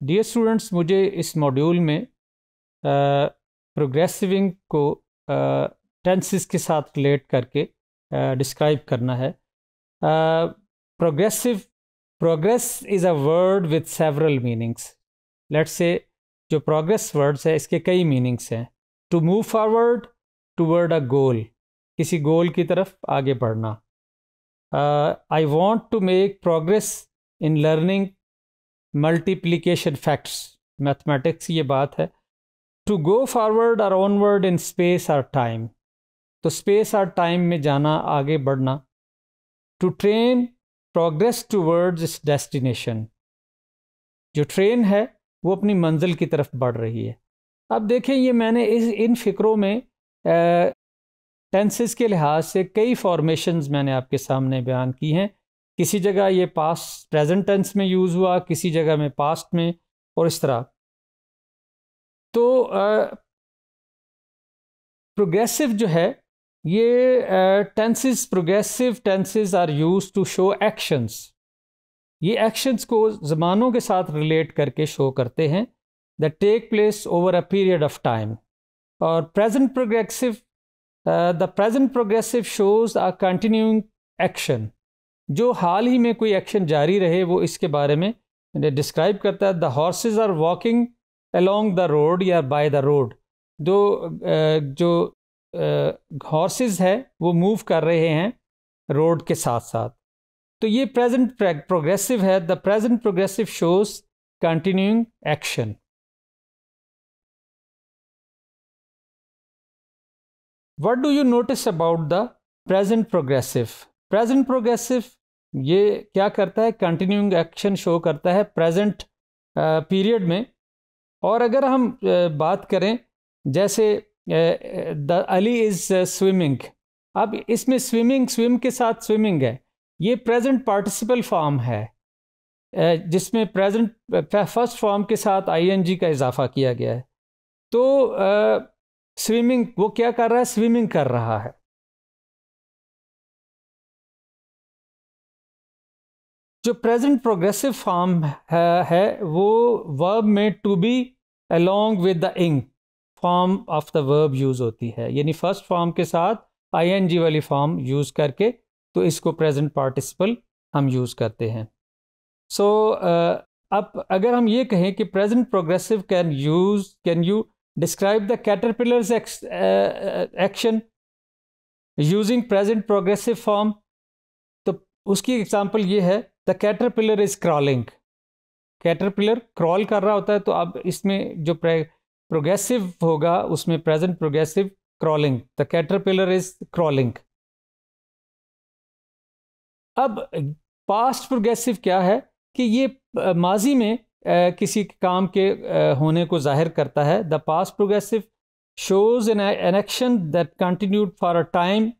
Dear students मुझे इस module में प्रोग्रेसिविंग को टेंसेस के साथ रिलेट करके डिस्क्राइब करना है। Progressive progress is a word with several meanings let's say जो प्रोग्रेस वर्ड्स है, इसके कई मीनिंग्स हैं। To move forward toward a goal किसी गोल की तरफ़ आगे बढ़ना। I want to make progress in learning multiplication facts mathematics ये बात है। टू गो फॉरवर्ड और ऑनवर्ड इन स्पेस और टाइम तो स्पेस और टाइम में जाना, आगे बढ़ना। To train progress towards its destination जो ट्रेन है, वो अपनी मंजिल की तरफ़ बढ़ रही है। अब देखें, ये मैंने इस, इन फ़िक्रों में टेंसेस के लिहाज से कई फॉर्मेशंस मैंने आपके सामने बयान की हैं। किसी जगह ये पास प्रेजेंट टेंस में यूज़ हुआ, किसी जगह में पास्ट में, और इस तरह। तो प्रोग्रेसिव जो है, ये tenses progressive tenses are use to show actions ये एक्शंस को ज़मानों के साथ रिलेट करके शो करते हैं they take place over a period of time और present progressive the present progressive shows a continuing action जो हाल ही में कोई एक्शन जारी रहे, वो इसके बारे में डिस्क्राइब करता है। The horses are walking along the road या बाय द रोड। जो जो हॉर्सेस है, वो मूव कर रहे हैं रोड के साथ साथ तो ये प्रेजेंट प्रोग्रेसिव है। The present progressive shows continuing action. What do you notice about the present progressive present progressive ये क्या करता है? कंटिन्यूइंग एक्शन शो करता है प्रेजेंट पीरियड में। और अगर हम बात करें, जैसे द, अली इज़ स्विमिंग अब इसमें स्विमिंग स्विम के साथ स्विमिंग है। ये प्रेजेंट पार्टिसिपल फॉर्म है। जिसमें प्रेजेंट फ़र्स्ट फॉर्म के साथ आईएनजी का इजाफा किया गया है। तो स्विमिंग वो क्या कर रहा है? स्विमिंग कर रहा है। जो प्रेजेंट प्रोग्रेसिव फॉर्म है, वो वर्ब में to be along with the ing form of the verb use होती है। यानी फ़र्स्ट फॉर्म के साथ आईएनजी वाली फॉर्म यूज़ करके तो इसको प्रेजेंट पार्टिसिपल हम यूज़ करते हैं। सो so, अब अगर हम ये कहें कि present progressive can use can you describe the caterpillar's action using action progressive form तो उसकी एग्जांपल ये है the caterpillar is crawling caterpillar crawl कर रहा होता है तो अब इसमें जो प्रोग्रेसिव होगा, उसमें present progressive crawling the caterpillar is crawling अब पास्ट प्रोग्रेसिव क्या है? कि ये माजी में किसी काम के होने को ज़ाहिर करता है। The past progressive shows an an action that continued for a time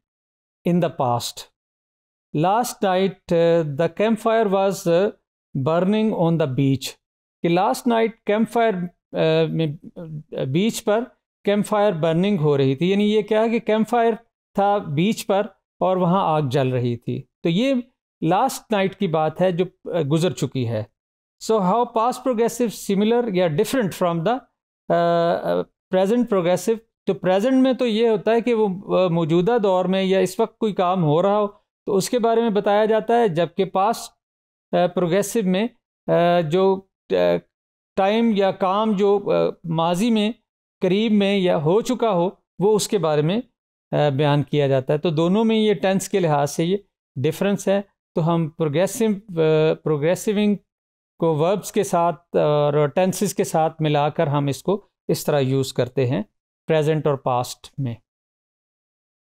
in the past last night the camp fire was burning on the beach कि लास्ट नाइट कैंप फायर में बीच पर कैंप फायर बर्निंग हो रही थी। यानी ये क्या है कि कैंप फायर था बीच पर और वहाँ आग जल रही थी। तो ये लास्ट नाइट की बात है जो गुजर चुकी है। So how past progressive similar या different from the present progressive तो प्रेजेंट में तो ये होता है कि वो uh, मौजूदा दौर में या इस वक्त कोई काम हो रहा हो तो उसके बारे में बताया जाता है जबकि पास प्रोग्रेसिव में जो टाइम या काम जो माजी में, करीब में या हो चुका हो, वो उसके बारे में बयान किया जाता है। तो दोनों में ये टेंस के लिहाज से ये डिफरेंस है। तो हम प्रोग्रेसिव प्रोग्रेसिविंग को वर्ब्स के साथ और टेंसेस के साथ मिलाकर हम इसको इस तरह यूज़ करते हैं, प्रेजेंट और पास्ट में।